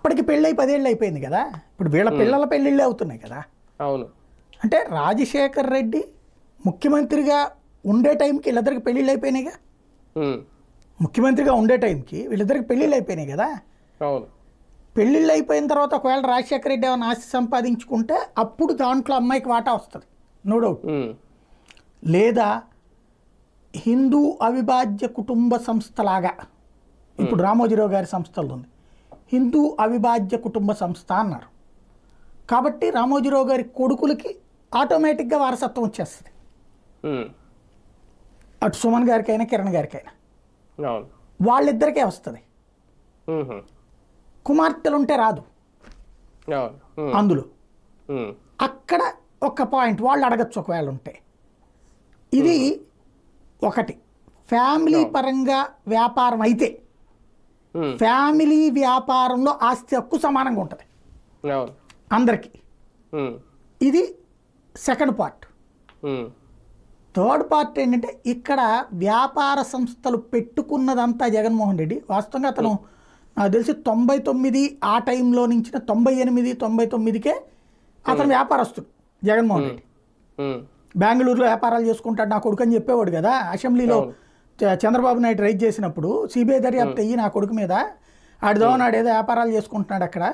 అప్పటికి పెళ్ళై పదేళ్ళు అయిపోయింది కదా. ఇప్పుడు వీళ్ళ పిల్లల పెళ్ళిళ్ళే అవుతున్నాయి కదా. అవును. అంటే రాజశేఖర్ రెడ్డి ముఖ్యమంత్రిగా ఉండే టైంకి వీళ్ళిద్దరికి పెళ్ళిళ్ళు అయిపోయినాయిగా ముఖ్యమంత్రిగా ఉండే టైంకి వీళ్ళిద్దరికి పెళ్ళిళ్ళు అయిపోయినాయి కదా. అవును. పెళ్ళిళ్ళు అయిపోయిన తర్వాత ఒకవేళ రాజశేఖర రెడ్డి ఏమైనా ఆస్తి సంపాదించుకుంటే అప్పుడు దాంట్లో అమ్మాయికి వాటా వస్తుంది. నో డౌట్ లేదా హిందూ అవిభాజ్య కుటుంబ సంస్థలాగా. ఇప్పుడు రామోజీరావు గారి సంస్థలు ఉంది. హిందూ అవిభాజ్య కుటుంబ సంస్థ అన్నారు. కాబట్టి రామోజీరావు గారి కొడుకులకి ఆటోమేటిక్గా వారసత్వం వచ్చేస్తుంది. అటు సుమన్ గారికైనా కిరణ్ గారికైనా. వాళ్ళిద్దరికే వస్తుంది. ఉహు, కుమార్తెలు ఉంటే రాదు అందులో. అక్కడ ఒక పాయింట్ వాళ్ళు అడగచ్చు ఒకవేళ ఉంటే. ఇది ఒకటి. ఫ్యామిలీ పరంగా వ్యాపారం అయితే ఫ్యామిలీ వ్యాపారంలో ఆస్తి హక్కు సమానంగా ఉంటుంది. అందరికీ. ఇది సెకండ్ పార్ట్. థర్డ్ పార్ట్ ఏంటంటే ఇక్కడ వ్యాపార సంస్థలు పెట్టుకున్నదంతా జగన్మోహన్ రెడ్డి. వాస్తవంగా అతను నాకు తెలిసి తొంభై తొమ్మిది ఆ టైంలో నుంచి తొంభై ఎనిమిది తొంభై తొమ్మిదికే అతను వ్యాపారస్తుడు జగన్మోహన్ రెడ్డి. బెంగళూరులో వ్యాపారాలు చేసుకుంటాడు నా కొడుకు అని చెప్పేవాడు కదా. అసెంబ్లీలో చంద్రబాబు నాయుడు రైజ్ చేసినప్పుడు సిబిఐ దర్యాప్తు అయ్యి నా కొడుకు మీద ఆడిదో నాడు ఏదో వ్యాపారాలు చేసుకుంటున్నాడు అక్కడ